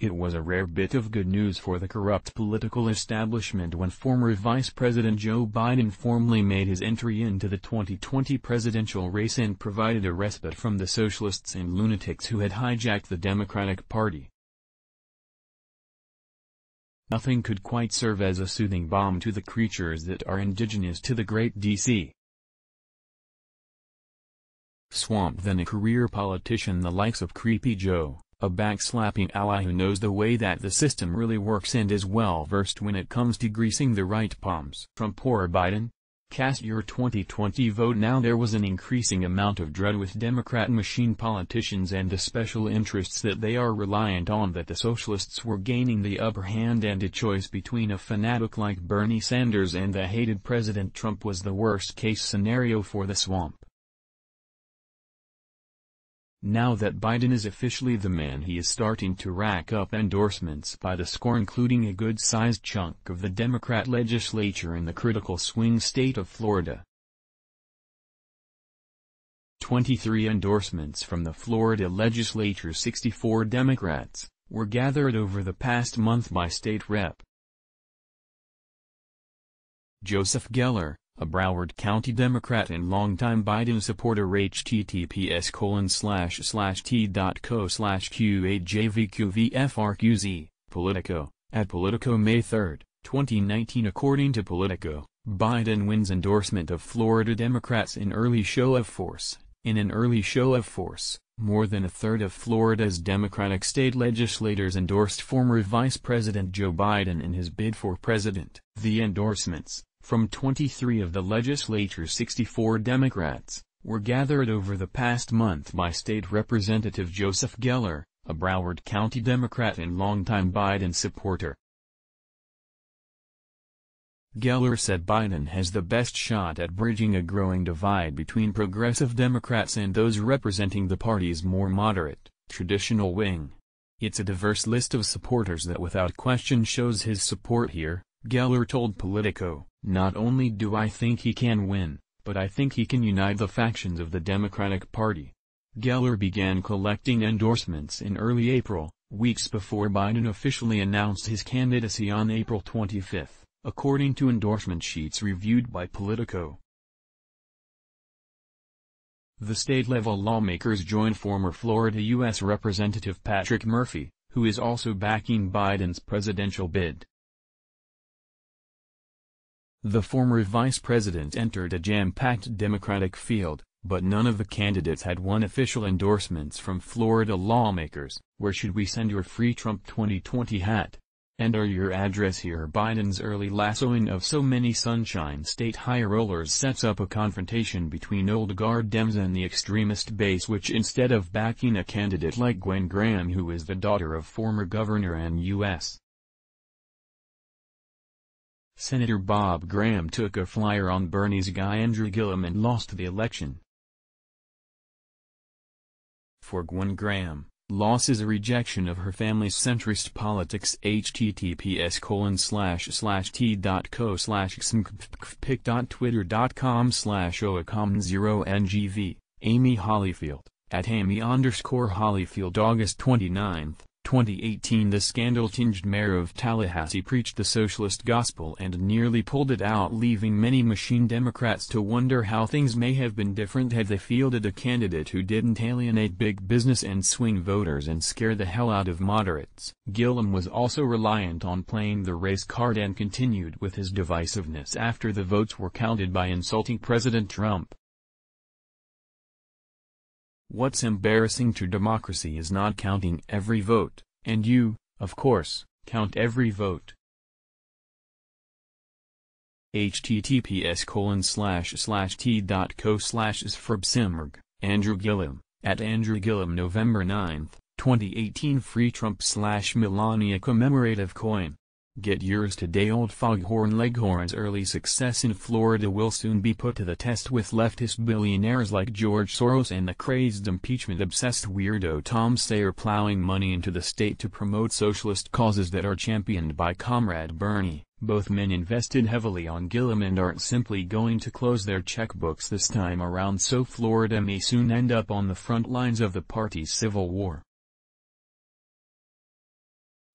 It was a rare bit of good news for the corrupt political establishment when former Vice President Joe Biden formally made his entry into the 2020 presidential race and provided a respite from the socialists and lunatics who had hijacked the Democratic Party. Nothing could quite serve as a soothing balm to the creatures that are indigenous to the great D.C. swamp than a career politician the likes of Creepy Joe a backslapping ally who knows the way that the system really works and is well versed when it comes to greasing the right palms. From poor Biden? Cast your 2020 vote now there was an increasing amount of dread with Democrat machine politicians and the special interests that they are reliant on that the socialists were gaining the upper hand and a choice between a fanatic like Bernie Sanders and the hated President Trump was the worst case scenario for the swamp. Now that Biden is officially the man he is starting to rack up endorsements by the score including a good-sized chunk of the Democrat legislature in the critical swing state of Florida. 23 endorsements from the Florida legislature's 64 Democrats, were gathered over the past month by State Rep. Joseph Geller, a Broward County Democrat and longtime Biden supporter https colon slash slash t.co slash q8jvqvfrqz, Politico, at Politico May 3, 2019 According to Politico, Biden wins endorsement of Florida Democrats in early show of force. In an early show of force, more than a third of Florida's Democratic state legislators endorsed former Vice President Joe Biden in his bid for president. The endorsements, from 23 of the legislature's 64 Democrats, were gathered over the past month by State Representative Joseph Geller, a Broward County Democrat and longtime Biden supporter. Geller said Biden has the best shot at bridging a growing divide between progressive Democrats and those representing the party's more moderate, traditional wing. It's a diverse list of supporters that without question shows his support here, Geller told Politico. Not only do I think he can win, but I think he can unite the factions of the Democratic Party. Geller began collecting endorsements in early April, weeks before Biden officially announced his candidacy on April 25, according to endorsement sheets reviewed by Politico. The state-level lawmakers joined former Florida U.S. Representative Patrick Murphy, who is also backing Biden's presidential bid. The former vice president entered a jam-packed Democratic field, but none of the candidates had won official endorsements from Florida lawmakers. Where should we send your free Trump 2020 hat? Enter your address here Biden's early lassoing of so many Sunshine State high rollers sets up a confrontation between old guard Dems and the extremist base which instead of backing a candidate like Gwen Graham who is the daughter of former governor and U.S. Senator Bob Graham took a flyer on Bernie's guy Andrew Gillum and lost the election. For Gwen Graham, loss is a rejection of her family's centrist politics https colon slash slash t.co slash xmpic.twitter.com slash oacom0ngv, Amy Hollyfield, at Amy underscore Hollyfield August 29, 2018 The scandal-tinged mayor of Tallahassee preached the socialist gospel and nearly pulled it out leaving many machine Democrats to wonder how things may have been different had they fielded a candidate who didn't alienate big business and swing voters and scare the hell out of moderates. Gillum was also reliant on playing the race card and continued with his divisiveness after the votes were counted by insulting President Trump. What's embarrassing to democracy is not counting every vote, and you, of course, count every vote. https colon slash slash t.co slash Andrew Gillum, at Andrew Gillum November 9, 2018 Free Trump slash Melania commemorative coin Get yours today Old Foghorn Leghorn's early success in Florida will soon be put to the test with leftist billionaires like George Soros and the crazed impeachment-obsessed weirdo Tom Steyer plowing money into the state to promote socialist causes that are championed by Comrade Bernie. Both men invested heavily on Gillum and aren't simply going to close their checkbooks this time around so Florida may soon end up on the front lines of the party's civil war.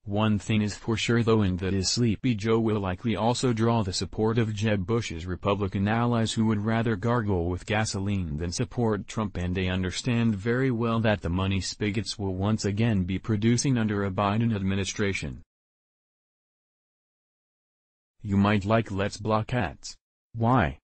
One thing is for sure though and that is Sleepy Joe will likely also draw the support of Jeb Bush's Republican allies who would rather gargle with gasoline than support Trump and they understand very well that the money spigots will once again be producing under a Biden administration. You might like Let's Block Ads. Why?